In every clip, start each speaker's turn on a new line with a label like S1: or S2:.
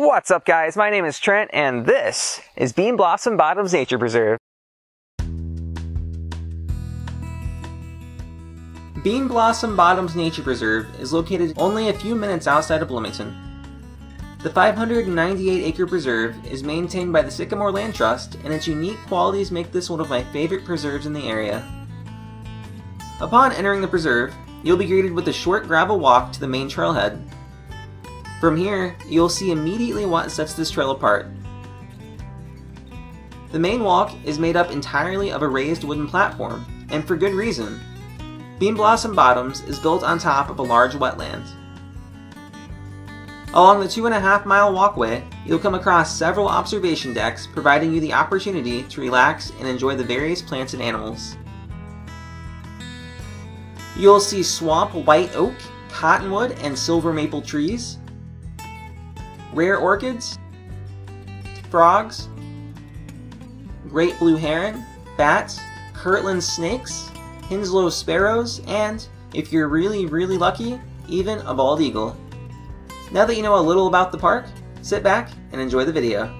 S1: What's up guys, my name is Trent and this is Beanblossom Bottoms Nature Preserve. Beanblossom Bottoms Nature Preserve is located only a few minutes outside of Bloomington. The 598 acre preserve is maintained by the Sycamore Land Trust and its unique qualities make this one of my favorite preserves in the area. Upon entering the preserve, you'll be greeted with a short gravel walk to the main trailhead. From here, you'll see immediately what sets this trail apart. The main walk is made up entirely of a raised wooden platform, and for good reason. Beanblossom Bottoms is built on top of a large wetland. Along the two and a half mile walkway, you'll come across several observation decks providing you the opportunity to relax and enjoy the various plants and animals. You'll see swamp white oak, cottonwood, and silver maple trees, rare orchids, frogs, great blue heron, bats, Kirtland snakes, Henslow sparrows, and, if you're really, really lucky, even a bald eagle. Now that you know a little about the park, sit back and enjoy the video.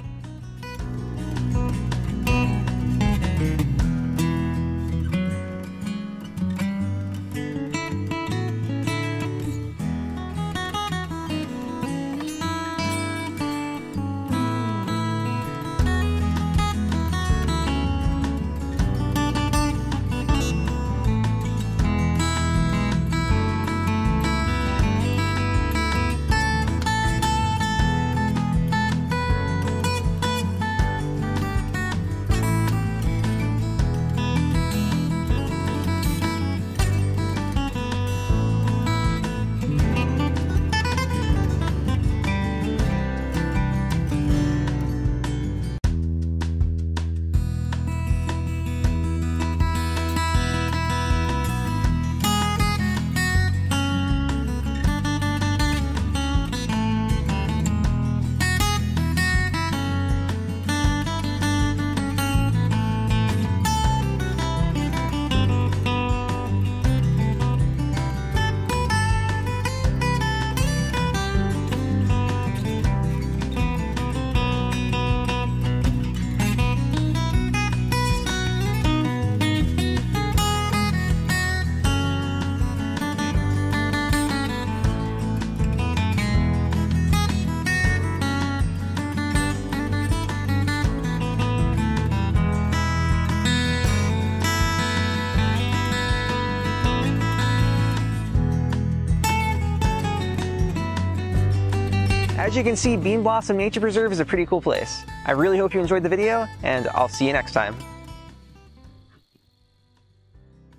S1: As you can see, Beanblossom Nature Preserve is a pretty cool place. I really hope you enjoyed the video, and I'll see you next time.